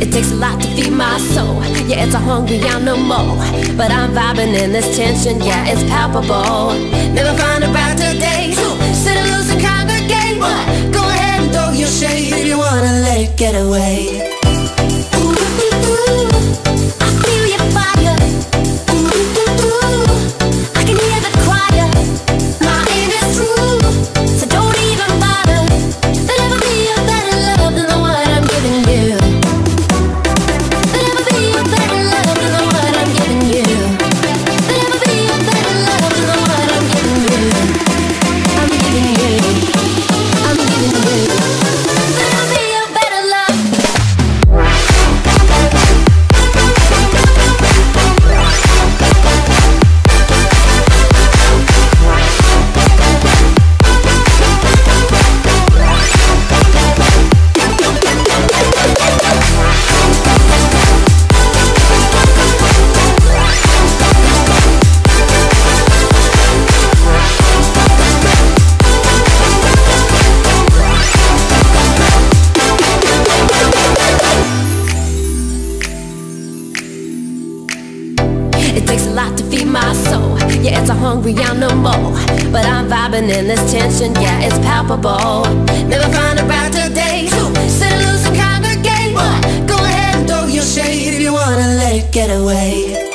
It takes a lot to feed my soul. Yeah, it's a hungry animal. But I'm vibing in this tension, yeah, it's palpable. Never find a right today. Sit and loose and congregate. Go ahead and throw your shade if you wanna let it get away. feed my soul. Yeah, it's a hungry animal But I'm vibing in this tension, yeah, it's palpable. Never find a right today to Sit loose and congregate Go ahead and throw your shade If you wanna let it get away.